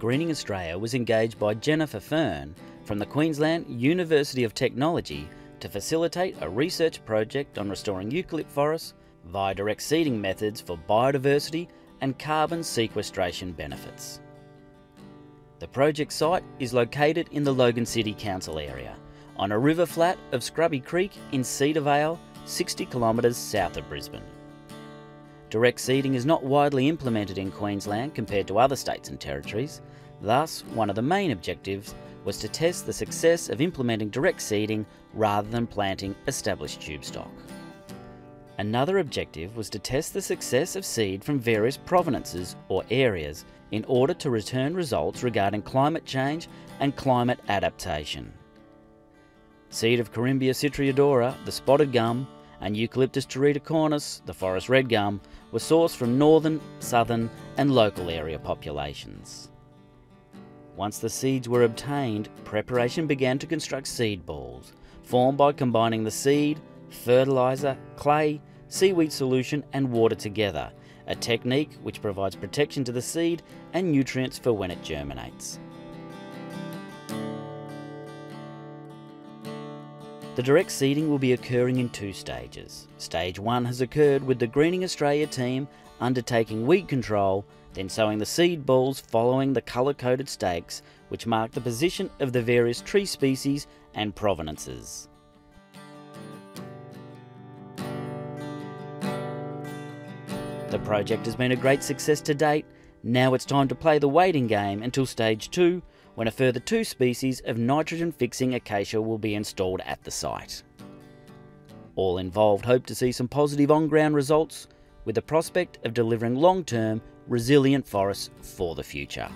Greening Australia was engaged by Jennifer Firn from the Queensland University of Technology to facilitate a research project on restoring eucalypt forests via direct seeding methods for biodiversity and carbon sequestration benefits. The project site is located in the Logan City Council area on a river flat of Scrubby Creek in Cedar Vale, 60 kilometres south of Brisbane. Direct seeding is not widely implemented in Queensland compared to other states and territories. Thus, one of the main objectives was to test the success of implementing direct seeding rather than planting established tube stock. Another objective was to test the success of seed from various provenances or areas in order to return results regarding climate change and climate adaptation. Seed of Corymbia citriodora, the spotted gum, and Eucalyptus tereticornis, the forest red gum, were sourced from northern, southern, and local area populations. Once the seeds were obtained, preparation began to construct seed balls, formed by combining the seed, fertiliser, clay, seaweed solution, and water together, a technique which provides protection to the seed and nutrients for when it germinates. The direct seeding will be occurring in two stages. Stage 1 has occurred with the Greening Australia team undertaking weed control, then sowing the seed balls following the colour coded stakes which mark the position of the various tree species and provenances. The project has been a great success to date. Now it's time to play the waiting game until stage 2 when a further two species of nitrogen fixing acacia will be installed at the site. All involved hope to see some positive on ground results with the prospect of delivering long term resilient forests for the future.